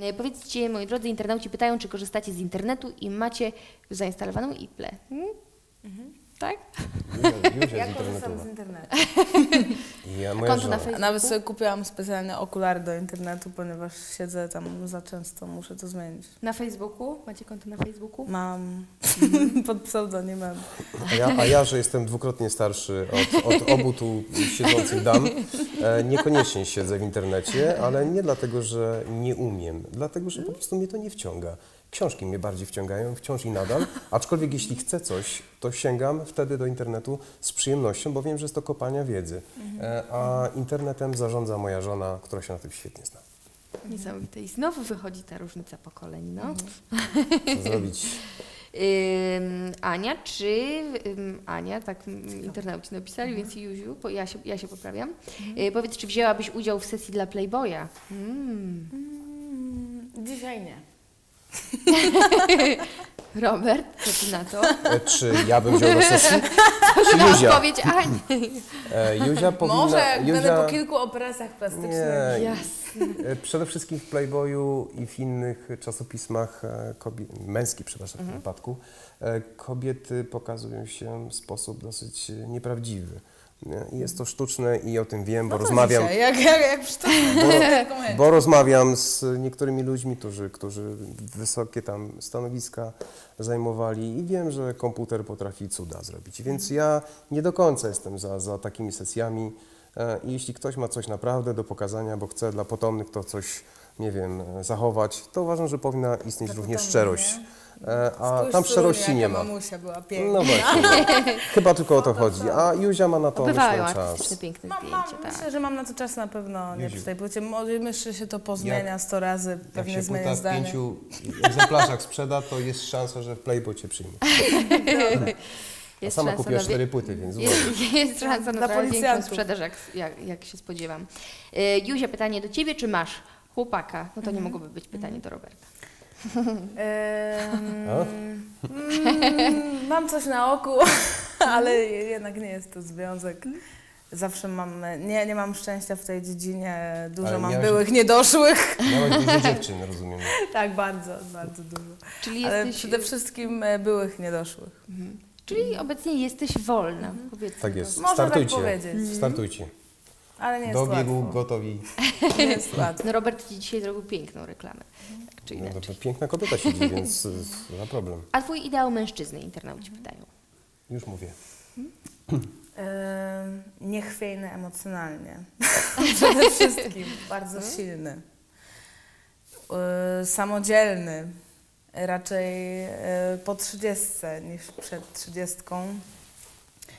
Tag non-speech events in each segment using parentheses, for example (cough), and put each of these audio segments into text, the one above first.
E, Powiedzcie, moi drodzy internauci pytają, czy korzystacie z internetu i macie zainstalowaną Iple. Hmm? Tak? Ja korzystam z internetu. I ja, moja Konto na Facebooku? nawet sobie kupiłam specjalne okulary do internetu, ponieważ siedzę tam za często, muszę to zmienić. Na Facebooku? Macie konto na Facebooku? Mam (laughs) pod pseudonimem. A ja, a ja, że jestem dwukrotnie starszy od, od obu tu siedzących dam, e, niekoniecznie siedzę w internecie, ale nie dlatego, że nie umiem, dlatego, że po prostu mnie to nie wciąga. Książki mnie bardziej wciągają, wciąż i nadal, aczkolwiek jeśli chcę coś, to sięgam wtedy do internetu z przyjemnością, bo wiem, że jest to kopalnia wiedzy. E, a internetem zarządza moja żona, która się na tym świetnie zna. Niesamowite. I znowu wychodzi ta różnica pokoleń, no. Co zrobić? (laughs) Ym, Ania, czy ym, Ania, tak internauci napisali, więc Juziu, bo ja się, ja się poprawiam. Y, powiedz, czy wzięłabyś udział w sesji dla Playboya? Mm. Mm, Dzisiaj nie. (laughs) Robert, co ty na to? E, czy ja bym wziął do sesji? (laughs) Czy Józia? Odpowiedź Ani. E, Józia (laughs) powinna... Może jak będę Józia... po kilku operacjach plastycznych. Nie, Jasne. E, Przede wszystkim w Playboyu i w innych czasopismach e, kobie... męskich, przepraszam, w tym wypadku, e, kobiety pokazują się w sposób dosyć nieprawdziwy. I Jest to sztuczne i o tym wiem, bo No rozmawiam, jak, jak, jak przytoczę. (laughs) (laughs) bo rozmawiam z niektórymi ludźmi, którzy, którzy wysokie tam stanowiska zajmowali i wiem, że komputer potrafi cuda zrobić. Więc ja nie do końca jestem za, za takimi sesjami. E, I jeśli ktoś ma coś naprawdę do pokazania, bo chce dla potomnych to coś, nie wiem, e, zachować, to uważam, że powinna istnieć Dla również szczerość. E, A Spójrz, tam szczerości nie ma. mamusia była piękna. No właśnie. (laughs) Chyba tylko o to chodzi. A Józia ma na to Bywają myślę czas. piękne Mam, mam, zdjęcia, tak. myślę, że mam na to czas na pewno nie Józiu. przy tej płycie. Może myślę, że się to pozmienia sto razy, Jak pewnie się zmienia płyta w pięciu egzemplarzach sprzeda, to jest szansa, że w Playboy cię przyjmie. A (laughs) Jest sama szansa kupiłaś na cztery płyty, więc (laughs) Jest, jest szansa na trochę większą sprzedaż, jak, jak, jak się spodziewam. Y, Juzia, pytanie do Ciebie, czy masz chłopaka? No to nie mogłoby być pytanie do Roberta. Mm, mam coś na oku, (laughs) ale jednak nie jest to związek. Zawsze mam, nie, nie mam szczęścia w tej dziedzinie, dużo Ale mam byłych niedoszłych. Miałaś dużo (laughs) dziewczyn, rozumiem. Tak, bardzo, bardzo dużo. Czyli Ale jesteś, przede wszystkim e, byłych niedoszłych. Mhm. Czyli obecnie jesteś wolna, powiedzmy. Tak jest. Można tak Startujcie. powiedzieć. Startujcie. Ale nie jest Do biegu łatwo. gotowi. (laughs) Nie jest łatwo. No Robert Ci dzisiaj zrobił piękną reklamę, tak czy No, inaczej. to piękna kobieta siedzi, więc y, za problem. A Twój ideał mężczyzny, internauci pytają. Już mówię. Em, niechwiejny emocjonalnie. (laughs) (laughs) Przede wszystkim. Bardzo silny. E, samodzielny. Raczej po trzydziestce niż przed trzydziestką.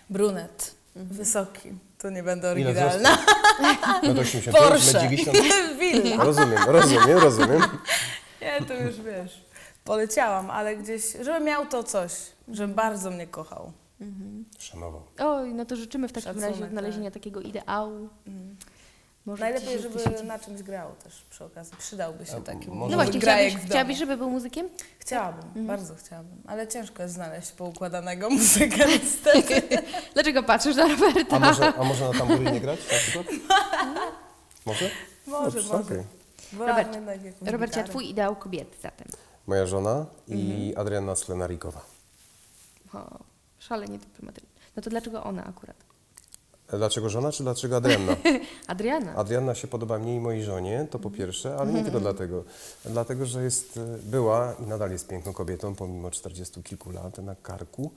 Brunet. Wysoki. Tu nie będę oryginalna. (laughs) No to 85, Porsche. 90. Willa. (laughs) Rozumiem, rozumiem, rozumiem. (laughs) Nie, to już wiesz. Poleciałam, ale gdzieś, żeby miał to coś, żeby bardzo mnie kochał. Szanował. Oj, no to życzymy w takim Szacunek, razie odnalezienia takiego ideału. Może Najlepiej, żeby jesteście- na czymś grał też przy okazji. Przydałby się taki może- No właśnie, grajek chciałabyś, chciałabyś, żeby był muzykiem? Chciałabym, bardzo chciałabym, ale ciężko jest znaleźć poukładanego (laughs) muzyka niestety. (laughs) Dlaczego patrzysz na Roberta? A może, a może na tamburynie grać na przykład? (laughs) Może? Może, Dobrze, może. okej. Wolałabym Robert, Robercie. Twój ideał kobiety zatem? Moja żona i Adriana Slenarikowa. O, szalenie dyplomatyczne. No to dlaczego ona akurat? Dlaczego żona, czy dlaczego Adrianna? (laughs) Adriana. Adrianna się podoba mniej mojej żonie, to po pierwsze, ale nie tylko (laughs) dlatego. Dlatego, że jest, e, była i nadal jest piękną kobietą, pomimo 40 kilku lat na karku.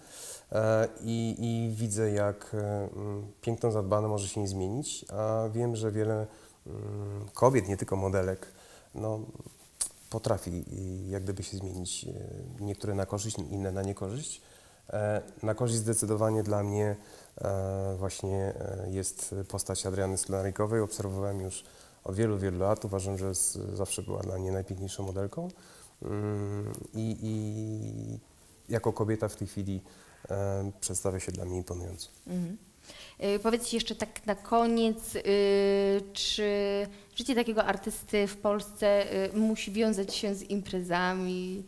E, I, i widzę, jak e, mm, piękno zadbane może się nie zmienić, a wiem, że wiele mm, kobiet, nie tylko modelek, no, potrafi jak gdyby się zmienić. Niektóre na korzyść, inne na niekorzyść. E, Na korzyść zdecydowanie dla mnie e, właśnie e, jest postać Adriany Slenarikowej. Obserwowałem już od wielu, wielu lat. Uważam, że zawsze była dla mnie najpiękniejszą modelką. Mm, I, i jako kobieta w tej chwili przedstawia się dla mnie imponująco. Mhm. Powiedzcie jeszcze tak na koniec, y, czy życie takiego artysty w Polsce y, musi wiązać się z imprezami,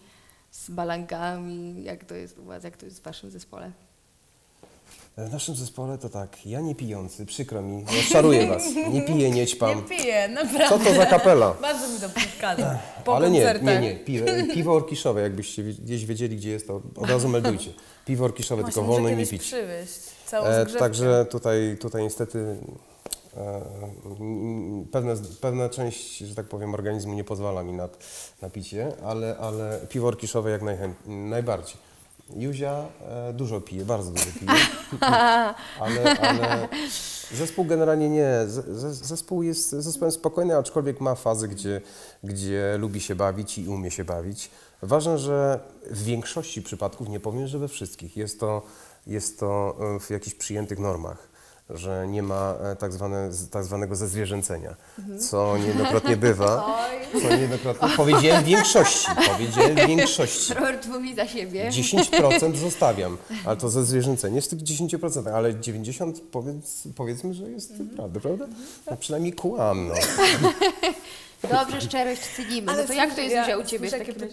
z balangami? Jak to jest u Was, jak to jest w Waszym zespole? W naszym zespole to tak, ja nie pijący, przykro mi, szaruję was, nie piję, nie ćpam. Nie piję, naprawdę. Co to za kapela? Bardzo mi to przeszkadza. Po Ale nie, koncertach. nie, nie, piwo, piwo orkiszowe, jakbyście gdzieś wiedzieli, gdzie jest, to od razu meldujcie. Piwo orkiszowe, Właśnie, tylko wolno mi pić. przywieźć całą E, także tutaj, tutaj niestety pewne, pewna część, że tak powiem, organizmu nie pozwala mi na, na picie, ale, ale piwo orkiszowe jak najbardziej. Juzia e, dużo pije, bardzo dużo pije, (laughs) ale, ale zespół generalnie nie. Zespół jest zespołem spokojny, aczkolwiek ma fazy, gdzie, gdzie lubi się bawić i umie się bawić. Ważne, że w większości przypadków, nie powiem, że we wszystkich, jest to, jest to e, w jakichś przyjętych normach, że nie ma e, tak, zwane, tak zwanego zezwierzęcenia, co niejednokrotnie bywa. Co niejednokrotnie, powiedziałem w większości, powiedziałem w większości. Robert mówi za siebie. 10% (laughs) zostawiam, ale to ze zwierzęcenia jest w tych 10%, ale 90% powiedz, powiedzmy, że jest prawda, prawda? No przynajmniej kłam, no. (laughs) Dobrze, szczerość cenimy. No to jak to jest ja, Zuzia u Ciebie słyszę, jakie